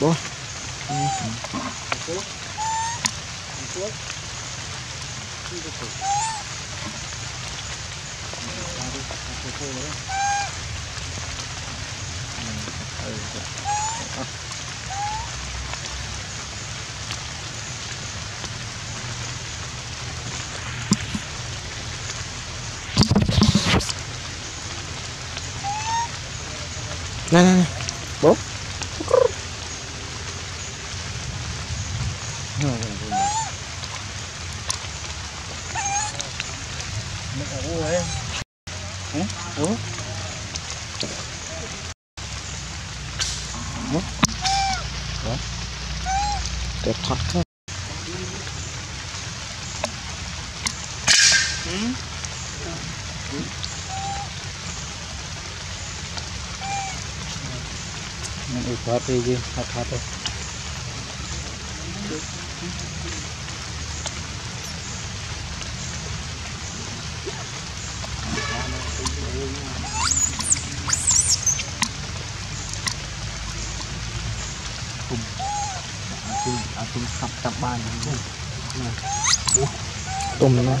bố này này này. Der Traktor. Hm? Ja. मैंने उठा पे ये हटा पे ขับกลับบ้านนะต้มนะ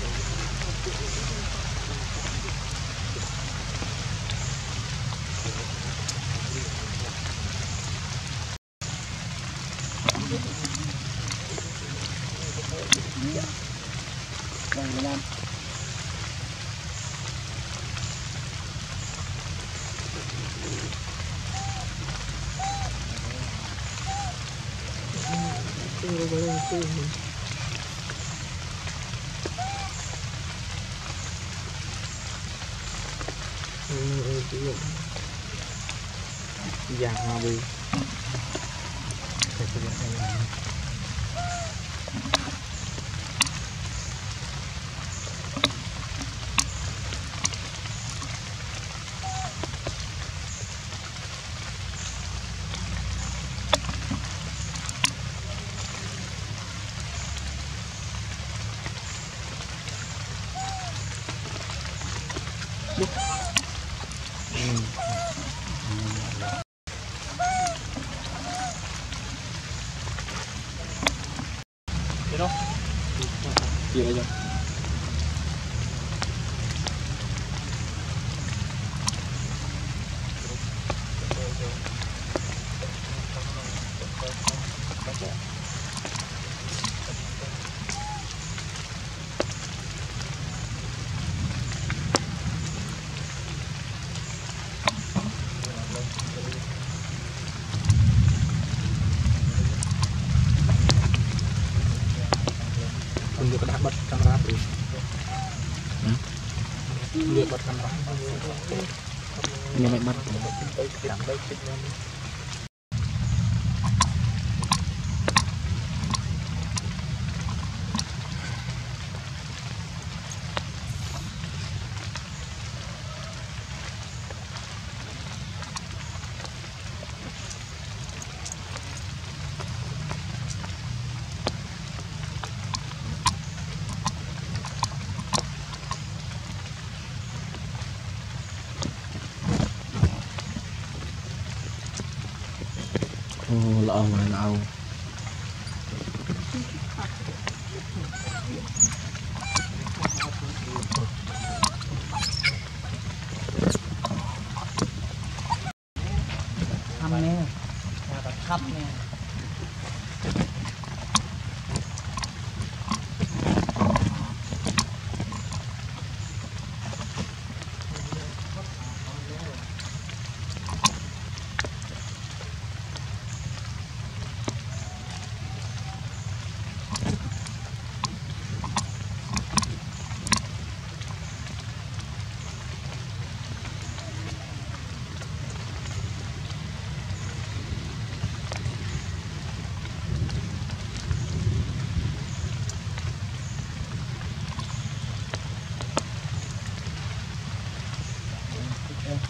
đẹp thật thế Mình ủi thoát đi chứ, thoát thoát thôi. Aku sắp tập bàn tôm nó vàng hoa bi nhà mẹ lỡ mà nào